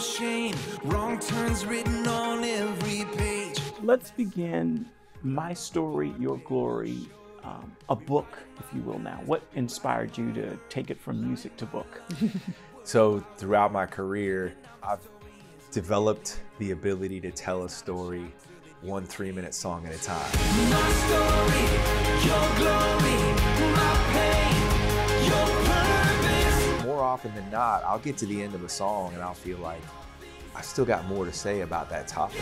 shame. Wrong turns written on every page. Let's begin My Story, Your Glory, um, a book, if you will, now. What inspired you to take it from music to book? so, throughout my career, I've developed the ability to tell a story one three minute song at a time. Often than not, I'll get to the end of a song and I'll feel like I still got more to say about that topic.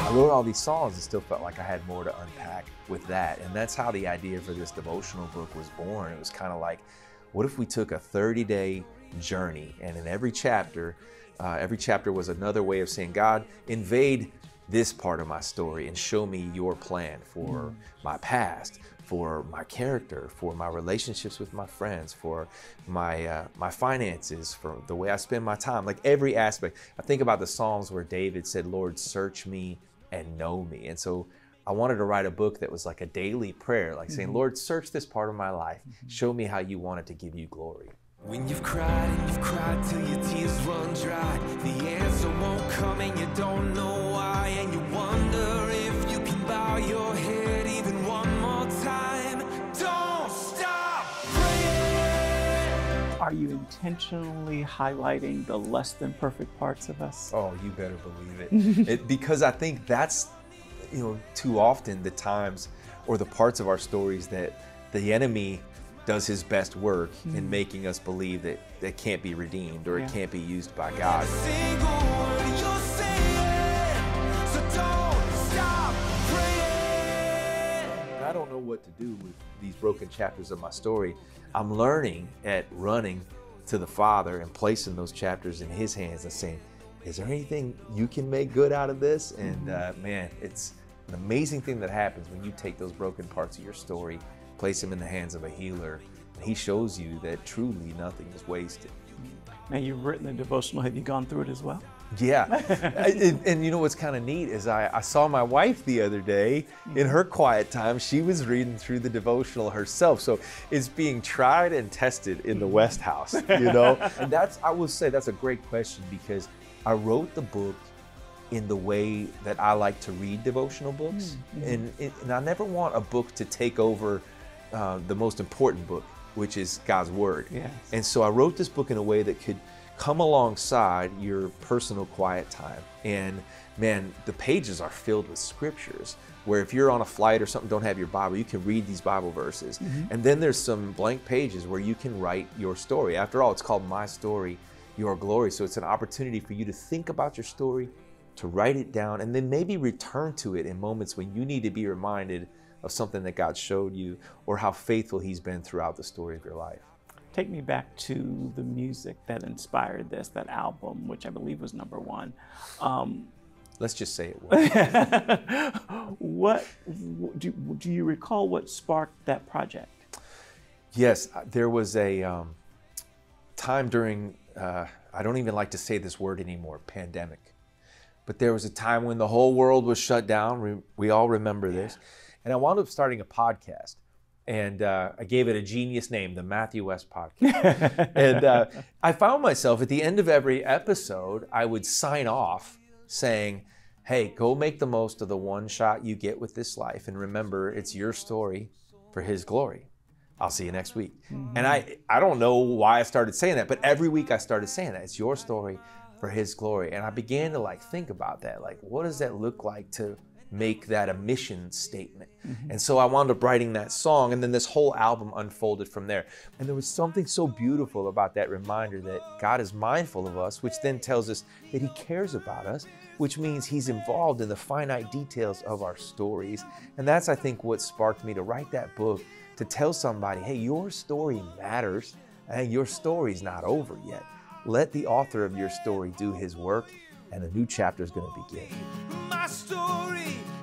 I wrote all these songs and still felt like I had more to unpack with that. And that's how the idea for this devotional book was born. It was kind of like, what if we took a 30 day journey and in every chapter, uh, every chapter was another way of saying, God, invade this part of my story and show me your plan for mm. my past, for my character, for my relationships with my friends, for my uh, my finances, for the way I spend my time, like every aspect. I think about the Psalms where David said, "Lord, search me and know me," and so. I wanted to write a book that was like a daily prayer, like saying, mm-hmm. Lord, search this part of my life. Mm-hmm. Show me how you want it to give you glory. When you've cried and you've cried till your tears run dry, the answer won't come and you don't know why, and you wonder if you can bow your head even one more time. Don't stop praying. Are you intentionally highlighting the less than perfect parts of us? Oh, you better believe it. it. Because I think that's, you know, too often the times or the parts of our stories that the enemy does his best work in making us believe that it can't be redeemed or Yeah. it can't be used by God. Single word you're saying, so don't stop praying. I don't know what to do with these broken chapters of my story. I'm learning at running to the Father and placing those chapters in His hands and saying, Is there anything you can make good out of this? And uh, man, it's an amazing thing that happens when you take those broken parts of your story, place him in the hands of a healer, and He shows you that truly nothing is wasted. Now, you've written a devotional. Have you gone through it as well? Yeah. And, and you know what's kind of neat is I, I saw my wife the other day in her quiet time. She was reading through the devotional herself. So it's being tried and tested in the West House, you know? and that's, I will say, that's a great question because I wrote the book in the way that I like to read devotional books. Mm-hmm. And, and I never want a book to take over uh, the most important book, which is God's Word. Yes. And so I wrote this book in a way that could come alongside your personal quiet time. And man, the pages are filled with scriptures where if you're on a flight or something, don't have your Bible, you can read these Bible verses. And then there's some blank pages where you can write your story. After all, it's called My Story, Your Glory. So it's an opportunity for you to think about your story, to write it down, and then maybe return to it in moments when you need to be reminded of something that God showed you or how faithful He's been throughout the story of your life. Take me back to the music that inspired this, that album, which I believe was number one. Um, Let's just say it was. what do, do you recall what sparked that project? yes, uh, there was a um, time during, uh, I don't even like to say this word anymore, pandemic. But there was a time when the whole world was shut down. We, we all remember this. And I wound up starting a podcast. And uh, I gave it a genius name, the Matthew West Podcast. and uh, I found myself at the end of every episode, I would sign off saying, Hey, go make the most of the one shot you get with this life. And remember, it's your story for His glory. I'll see you next week. And I, I don't know why I started saying that, but every week I started saying that. It's your story for His glory. And I began to like think about that. Like, what does that look like to make that a mission statement? Mm-hmm. And so I wound up writing that song, and then this whole album unfolded from there. And there was something so beautiful about that reminder that God is mindful of us, which then tells us that He cares about us, which means He's involved in the finite details of our stories. And that's, I think, what sparked me to write that book to tell somebody, hey, your story matters, and your story's not over yet. Let the author of your story do his work, and a new chapter is going to begin story.